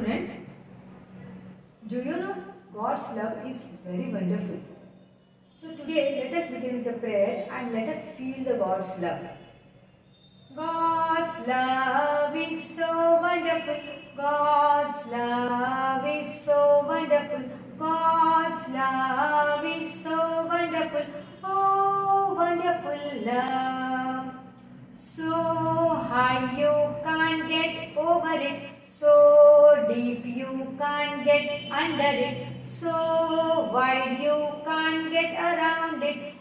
students, do you know God's love is very wonderful. So today let us begin with the prayer and let us feel the God's love. God's love is so wonderful. God's love is so wonderful. God's love is so wonderful. Oh, wonderful love. So high you can't get over it. So can't get under it. So wide you can't get around it.